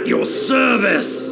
At your service!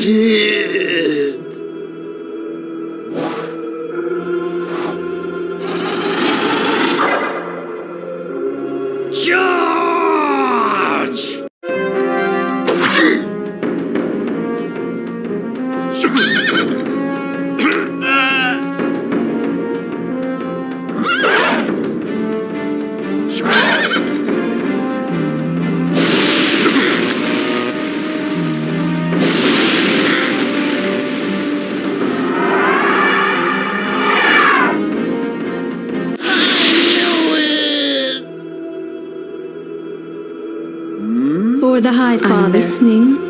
Exfid. For the High Father. I'm listening.